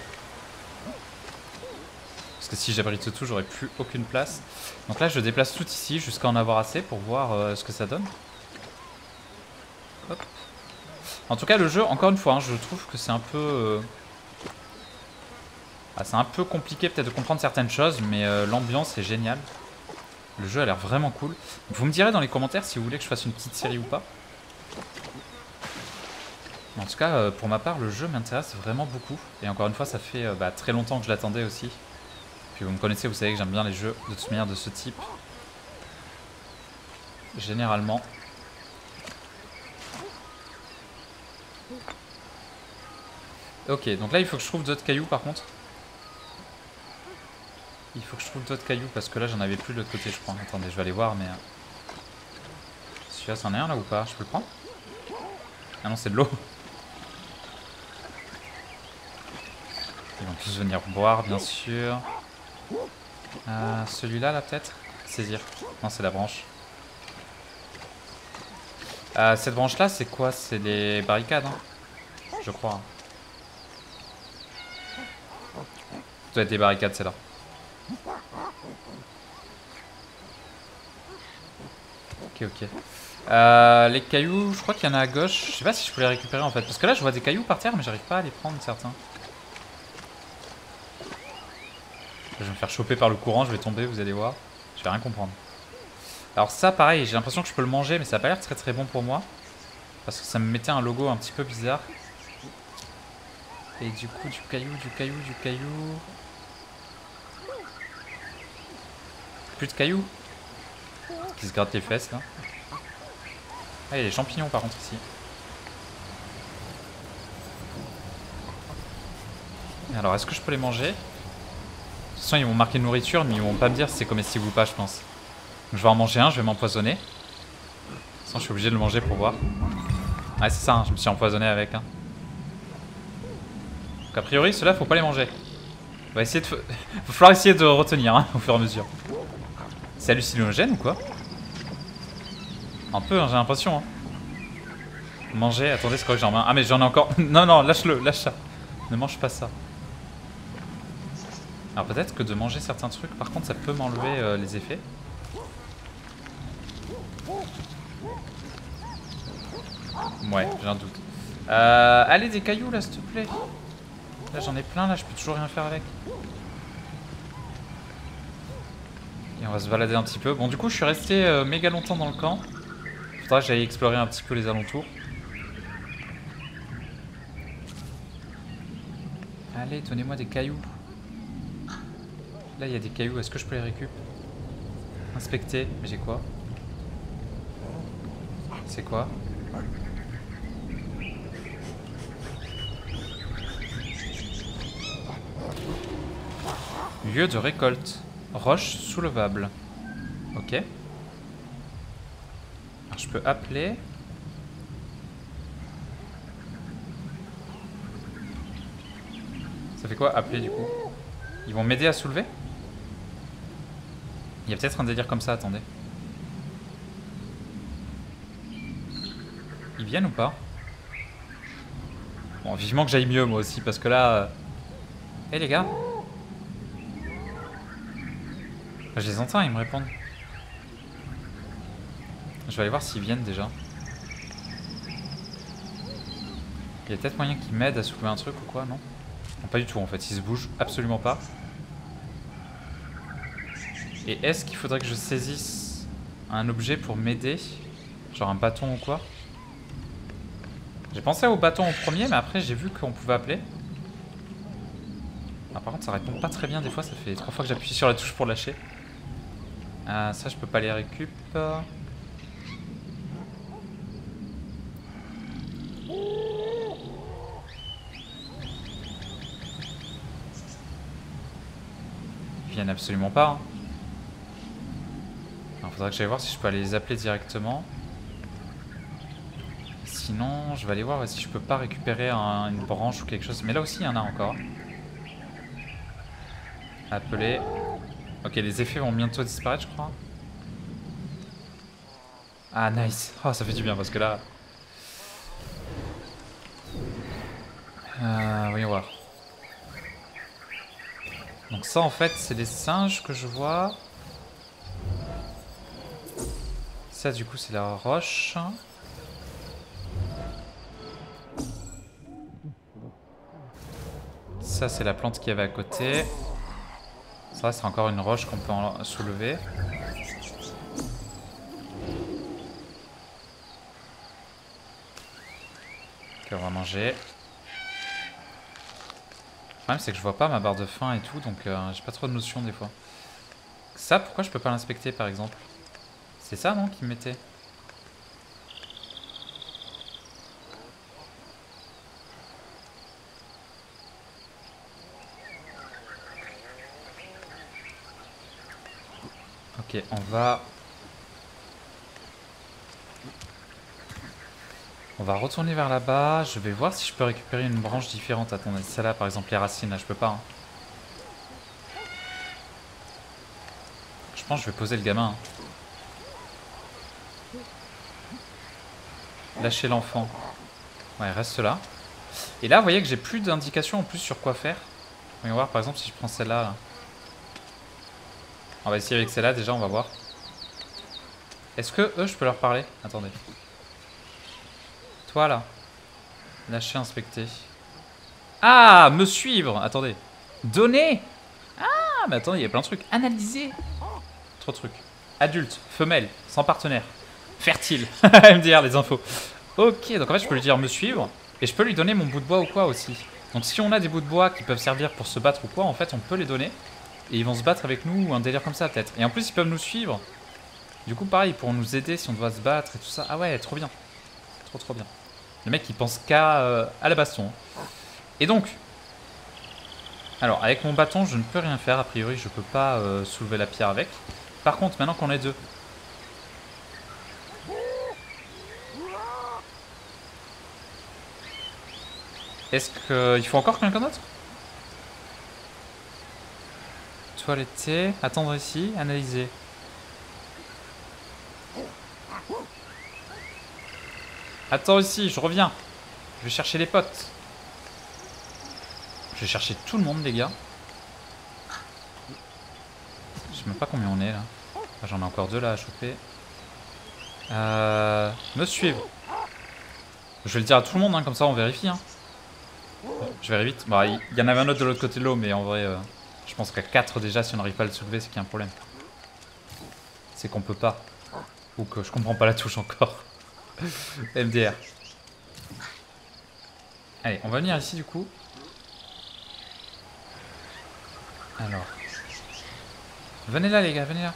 Si j'abrite tout, j'aurai plus aucune place. Donc là, je déplace tout ici jusqu'à en avoir assez pour voir euh, ce que ça donne. Hop. En tout cas, le jeu, encore une fois, hein, je trouve que c'est un peu... Euh, ah, c'est un peu compliqué peut-être de comprendre certaines choses, mais euh, l'ambiance est géniale. Le jeu a l'air vraiment cool. Vous me direz dans les commentaires si vous voulez que je fasse une petite série ou pas. En tout cas, pour ma part, le jeu m'intéresse vraiment beaucoup. Et encore une fois, ça fait bah, très longtemps que je l'attendais aussi. Puis vous me connaissez, vous savez que j'aime bien les jeux de toute manière de ce type. Généralement. Ok, donc là il faut que je trouve d'autres cailloux par contre. Il faut que je trouve d'autres cailloux parce que là j'en avais plus de l'autre côté je crois. Attendez, je vais aller voir mais... Euh, celui-là c'en est un là ou pas? Je peux le prendre? Ah non c'est de l'eau. Ils vont tous venir boire bien sûr. Euh, Celui-là là, peut-être? Saisir. Non c'est la branche. Euh, cette branche là c'est quoi? C'est les barricades hein Je crois. Ça doit être des barricades c'est là Ok, ok. Euh, les cailloux, je crois qu'il y en a à gauche. Je sais pas si je peux les récupérer en fait. Parce que là, je vois des cailloux par terre, mais j'arrive pas à les prendre certains. Je vais me faire choper par le courant, je vais tomber, vous allez voir. Je vais rien comprendre. Alors ça, pareil, j'ai l'impression que je peux le manger, mais ça a pas l'air très très bon pour moi. Parce que ça me mettait un logo un petit peu bizarre. Et du coup, du caillou, du caillou, du caillou... Plus de cailloux qui se gratte les fesses là. Ah, il y a des champignons par contre ici. Alors, est-ce que je peux les manger? Façon, ils vont marquer nourriture, mais ils vont pas me dire si c'est comestible ou pas, je pense. Donc, je vais en manger un, je vais m'empoisonner. Sinon, je suis obligé de le manger pour voir. Ah, c'est ça, hein, je me suis empoisonné avec. Hein. Donc, a priori, ceux-là, faut pas les manger. Va essayer de... va *laughs* falloir essayer de retenir, hein, au fur et à mesure. C'est hallucinogène ou quoi? Un peu, hein, j'ai l'impression. Manger, attendez, c'est quoi que j'en ai Ah, mais j'en ai encore... *laughs* non, non, lâche-le, lâche ça. Ne mange pas ça. Alors peut-être que de manger certains trucs, par contre, ça peut m'enlever euh, les effets. Ouais, j'ai un doute. Euh, allez, des cailloux là, s'il te plaît. Là, j'en ai plein, là, je peux toujours rien faire avec. Et on va se balader un petit peu. Bon, du coup, je suis resté euh, méga longtemps dans le camp. Faudra que j'aille explorer un petit peu les alentours. Allez, donnez-moi des cailloux. Là, il y a des cailloux. Est-ce que je peux les récupérer Inspecter. Mais j'ai quoi? C'est quoi? Lieu de récolte. Roche soulevable. Ok. Alors, je peux appeler... Ça fait quoi appeler du coup? Ils vont m'aider à soulever? Il y a peut-être un délire comme ça, attendez. Ils viennent ou pas? Bon, vivement que j'aille mieux moi aussi, parce que là... Euh, les gars Je les entends, ils me répondent. Je vais aller voir s'ils viennent déjà. Il y a peut-être moyen qu'ils m'aident à soulever un truc ou quoi, non? Pas du tout en fait, il se bouge absolument pas. Et est-ce qu'il faudrait que je saisisse un objet pour m'aider Genre un bâton ou quoi? J'ai pensé au bâton au premier, mais après j'ai vu qu'on pouvait appeler. Ah, par contre ça répond pas très bien des fois, ça fait trois fois que j'appuie sur la touche pour lâcher. Ah, ça je peux pas les récupérer. viennent absolument pas. Hein. Faudra que j'aille voir si je peux aller les appeler directement. Sinon, je vais aller voir si je peux pas récupérer une branche ou quelque chose. Mais là aussi, il y en a encore. Appeler. Ok, les effets vont bientôt disparaître, je crois. Ah, nice. Oh, ça fait du bien parce que là... Euh, voyons voir. Donc ça en fait c'est les singes que je vois. Ça du coup c'est la roche. Ça c'est la plante qui avait à côté. Ça c'est encore une roche qu'on peut soulever. Ok on va manger. Le problème c'est que je vois pas ma barre de faim et tout, donc euh, j'ai pas trop de notion des fois. Ça, pourquoi je peux pas l'inspecter par exemple? C'est ça non qui me mettait Ok, on va On va retourner vers là-bas. Je vais voir si je peux récupérer une branche différente. Attendez, celle-là, par exemple, les racines, là, je peux pas. Hein. Je pense que je vais poser le gamin. Hein. Lâcher l'enfant. Ouais, reste là. Et là, vous voyez que j'ai plus d'indications en plus sur quoi faire. On va voir, par exemple, si je prends celle-là. On va essayer avec celle-là, déjà, on va voir. Est-ce que eux, je peux leur parler? Attendez. Toi là. Lâcher, inspecter. Ah, me suivre. Attendez. Donner. Ah, mais attendez, il y a plein de trucs. Analyser. Trop de trucs. Adulte, femelle, sans partenaire. Fertile. *laughs* MDR, les infos. Ok, donc en fait, je peux lui dire me suivre. Et je peux lui donner mon bout de bois ou quoi aussi. Donc si on a des bouts de bois qui peuvent servir pour se battre ou quoi, en fait, on peut les donner. Et ils vont se battre avec nous ou un délire comme ça peut-être. Et en plus, ils peuvent nous suivre. Du coup, pareil, pour nous aider si on doit se battre et tout ça. Ah ouais, trop bien. Trop, trop bien. Le mec, il pense qu'à euh, à la baston. Et donc... Alors, avec mon bâton, je ne peux rien faire. A priori, je peux pas euh, soulever la pierre avec. Par contre, maintenant qu'on est deux... Est-ce qu'il faut encore quelqu'un d'autre? Toiletter, attendre ici, analyser. Attends ici, je reviens. Je vais chercher les potes. Je vais chercher tout le monde, les gars. Je sais même pas combien on est là. Ah, j'en ai encore deux là à choper. Euh, me suivre. Je vais le dire à tout le monde, hein, comme ça on vérifie. Hein. Je vais vite. Bah, il y, en avait un autre de l'autre côté de l'eau, mais en vrai, euh, je pense qu'à 4 déjà, si on n'arrive pas à le soulever, c'est qu'il y a un problème. C'est qu'on peut pas. Ou que je comprends pas la touche encore. *laughs* MDR. Allez, on va venir ici du coup. Alors. Venez là les gars, venez là.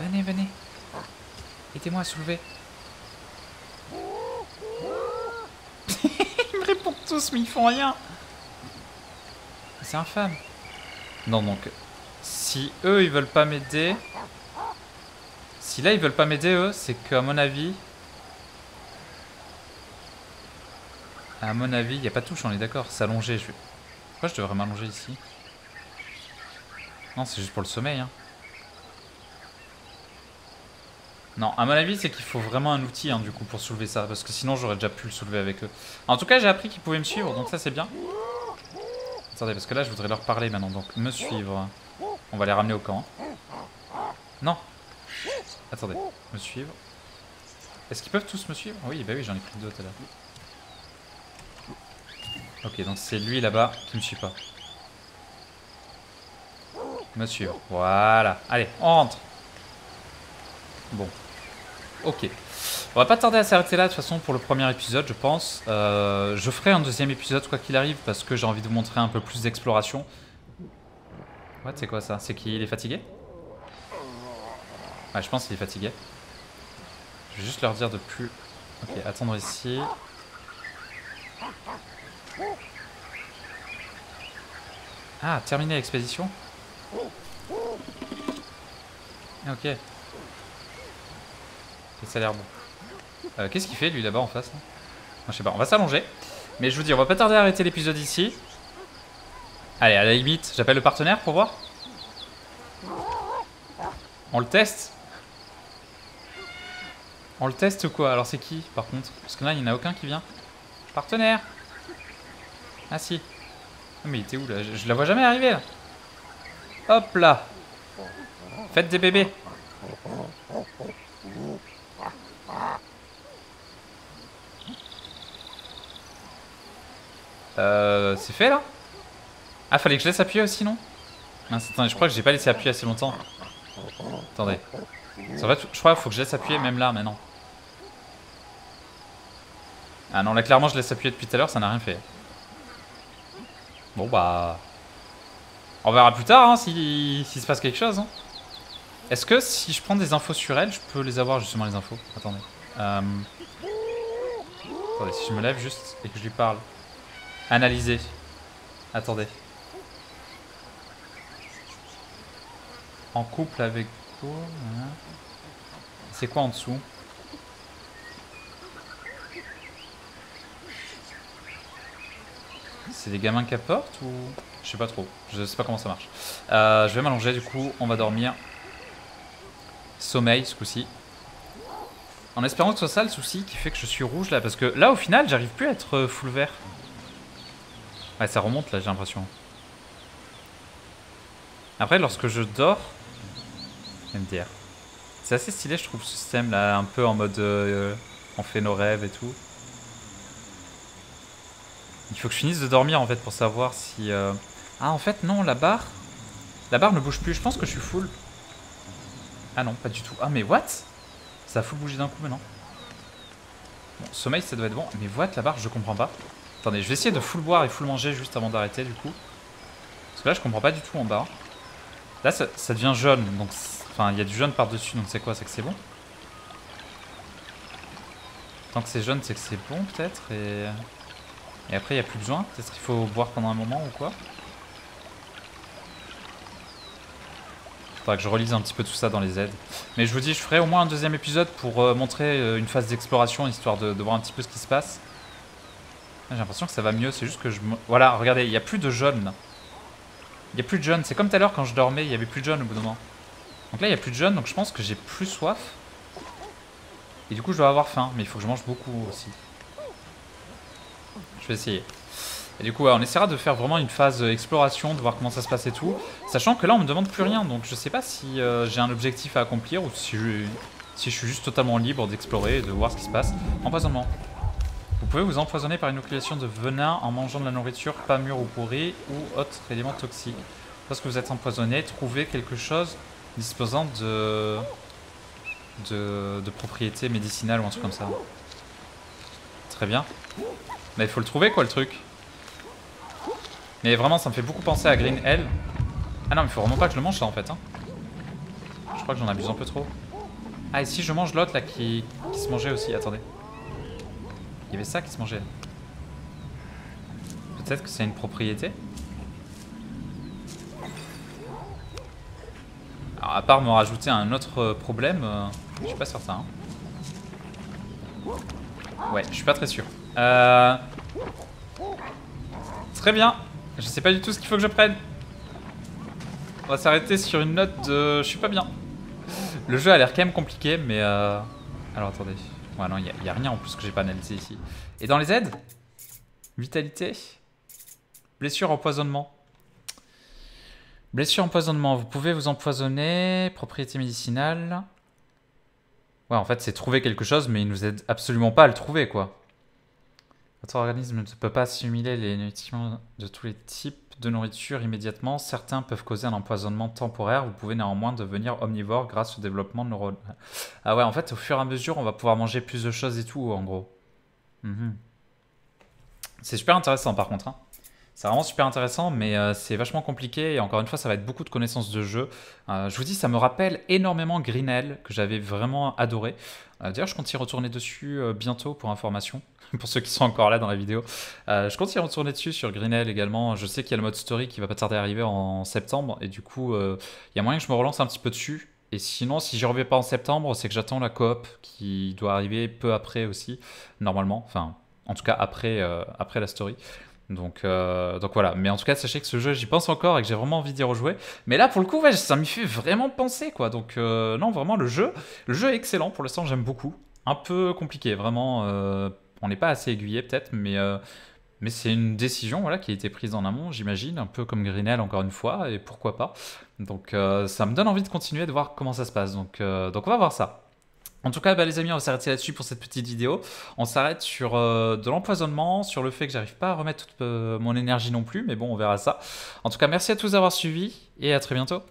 Venez, venez. Aidez-moi à soulever. ils me répondent mais ils font rien. C'est infâme. Non donc, si eux ils veulent pas m'aider... Si là ils veulent pas m'aider eux, c'est qu'à mon avis, À mon avis, il n'y a pas de touche, on est d'accord. S'allonger, je vais... Pourquoi je devrais m'allonger ici? Non, c'est juste pour le sommeil. Hein. Non, à mon avis, c'est qu'il faut vraiment un outil, hein, du coup, pour soulever ça. Parce que sinon, j'aurais déjà pu le soulever avec eux. En tout cas, j'ai appris qu'ils pouvaient me suivre, donc ça, c'est bien. Attendez, parce que là, je voudrais leur parler maintenant. Donc, me suivre. On va les ramener au camp. Non. Attendez, me suivre. Est-ce qu'ils peuvent tous me suivre? Oui, bah oui, j'en ai pris deux tout à l'heure. Ok, donc c'est lui là-bas qui me suit pas. Monsieur, Voilà. Allez, on rentre. Bon. Ok. On va pas tarder à s'arrêter là de toute façon pour le premier épisode, je pense. Euh, je ferai un deuxième épisode quoi qu'il arrive parce que j'ai envie de vous montrer un peu plus d'exploration. What, c'est quoi ça? C'est qu'il est fatigué? Ouais, je pense qu'il est fatigué. Je vais juste leur dire de plus... Ok, attendre ici. Ah, terminer l'expédition Ok. Ça a l'air bon. Euh, qu'est-ce qu'il fait lui là-bas en face Je sais pas, on va s'allonger. Mais je vous dis, on va pas tarder à arrêter l'épisode ici. Allez, à la limite, j'appelle le partenaire pour voir. On le teste On le teste ou quoi? Alors c'est qui par contre? Parce que là, il n'y en a aucun qui vient. Partenaire ah si. Ah, mais il était où là? Je, la vois jamais arriver là. Hop là. Faites des bébés. Euh, c'est fait là? Ah, fallait que je laisse appuyer aussi, non? Attendez, je crois que j'ai pas laissé appuyer assez longtemps. Attendez. Je crois qu'il faut que je laisse appuyer même là, maintenant. Ah non, là clairement je laisse appuyer depuis tout à l'heure, ça n'a rien fait. Bon bah... On verra plus tard hein, s'il si, se passe quelque chose. Hein. Est-ce que si je prends des infos sur elle, je peux les avoir justement les infos? Attendez. Euh... Attendez, si je me lève juste et que je lui parle. Analyser. Attendez. En couple avec vous. Hein. C'est quoi en dessous? C'est des gamins qui apportent ou... Je sais pas trop. Je sais pas comment ça marche. Euh, je vais m'allonger du coup. On va dormir. Sommeil ce coup-ci. En espérant que ce soit ça le souci qui fait que je suis rouge là. Parce que là au final j'arrive plus à être euh, full vert. Ouais ça remonte là j'ai l'impression. Après lorsque je dors... MDR. C'est assez stylé je trouve ce système là. Un peu en mode... Euh, on fait nos rêves et tout. Il faut que je finisse de dormir en fait pour savoir si... Euh, ah en fait non, la barre... La barre ne bouge plus, je pense que je suis full. Ah non, pas du tout. Ah mais what? Ça a full bougé d'un coup maintenant. Bon, sommeil ça doit être bon. Mais what la barre, je comprends pas. Attendez, je vais essayer de full boire et full manger juste avant d'arrêter du coup. Parce que là je comprends pas du tout en bas. Là ça, devient jaune, donc Enfin, il y a du jaune par-dessus, donc c'est quoi? C'est que c'est bon? Tant que c'est jaune, c'est que c'est bon, peut-être, et... Après, il n'y a plus besoin Peut-être qu'il faut boire pendant un moment ou quoi? Faudra que je relise un petit peu tout ça dans les aides. Mais je vous dis, je ferai au moins un deuxième épisode pour euh, montrer euh, une phase d'exploration, histoire de, voir un petit peu ce qui se passe. J'ai l'impression que ça va mieux, c'est juste que je... Voilà, regardez, il n'y a plus de jaune, Il n'y a plus de jaune. C'est comme tout à l'heure quand je dormais, il n'y avait plus de jaune au bout d'un moment. Donc là, il n'y a plus de jaune, donc je pense que j'ai plus soif. Et du coup, je dois avoir faim, mais il faut que je mange beaucoup aussi. Je vais essayer. Et du coup, on essaiera de faire vraiment une phase exploration, de voir comment ça se passe et tout. Sachant que là, on me demande plus rien, donc je sais pas si euh, j'ai un objectif à accomplir ou si je, si je suis juste totalement libre d'explorer et de voir ce qui se passe. Empoisonnement. Vous pouvez vous empoisonner par inoculation de venin en mangeant de la nourriture pas mûre ou pourrie ou autre élément toxique. Lorsque vous êtes empoisonné, trouvez quelque chose disposant de, de, propriétés médicinales ou un truc comme ça. Très bien. Mais il faut le trouver quoi le truc. Mais vraiment ça me fait beaucoup penser à Green Hell. Ah non mais faut vraiment pas que je le mange ça en fait. Hein. Je crois que j'en abuse un peu trop. Ah et si je mange l'autre là qui, qui se mangeait aussi, attendez. Il y avait ça qui se mangeait. Peut-être que c'est une propriété Alors à part me rajouter un autre problème, euh, je suis pas certain. Hein. Ouais, je suis pas très sûr. Euh... Très bien. Je sais pas du tout ce qu'il faut que je prenne. On va s'arrêter sur une note de... Je suis pas bien. Le jeu a l'air quand même compliqué, mais... Euh... Alors attendez. Ouais, non, il n'y a, rien en plus que j'ai pas analysé ici. Et dans les aides Vitalité Blessure, empoisonnement. Blessure, empoisonnement. Vous pouvez vous empoisonner. Propriété médicinale. Ouais, en fait, c'est trouver quelque chose, mais il nous aide absolument pas à le trouver, quoi. Votre organisme ne peut pas assimiler les nutriments de tous les types de nourriture immédiatement. Certains peuvent causer un empoisonnement temporaire. Vous pouvez néanmoins devenir omnivore grâce au développement de neurones. Ah ouais, en fait, au fur et à mesure, on va pouvoir manger plus de choses et tout, en gros. Mhm. C'est super intéressant, par contre. Hein. C'est vraiment super intéressant, mais euh, c'est vachement compliqué. Et encore une fois, ça va être beaucoup de connaissances de jeu. Euh, je vous dis, ça me rappelle énormément Greenell, que j'avais vraiment adoré. Euh, d'ailleurs, je compte y retourner dessus bientôt pour information. *laughs* pour ceux qui sont encore là dans la vidéo. je compte y retourner dessus sur Greenell également. Je sais qu'il y a le mode story qui va pas tarder à arriver en septembre. Et du coup, il y a moyen que je me relance un petit peu dessus. Et sinon, si j'y reviens pas en septembre, c'est que j'attends la coop qui doit arriver peu après aussi, normalement. Enfin, en tout cas après, après la story. Donc, euh, donc voilà. Mais en tout cas, sachez que ce jeu, j'y pense encore et que j'ai vraiment envie d'y rejouer. Mais là, pour le coup, ça m'y fait vraiment penser, quoi. Donc, euh, non, vraiment, le jeu, le jeu est excellent. Pour l'instant, j'aime beaucoup. Un peu compliqué, vraiment. Euh, on n'est pas assez aiguillé, peut-être, mais, mais c'est une décision voilà, qui a été prise en amont, j'imagine. Un peu comme Greenell, encore une fois, et pourquoi pas. Donc, ça me donne envie de continuer de voir comment ça se passe. Donc, donc on va voir ça. En tout cas, bah, les amis, on va s'arrêter là-dessus pour cette petite vidéo. On s'arrête sur euh, de l'empoisonnement, sur le fait que j'arrive pas à remettre toute euh, mon énergie non plus, mais bon, on verra ça. En tout cas, merci à tous d'avoir suivi et à très bientôt.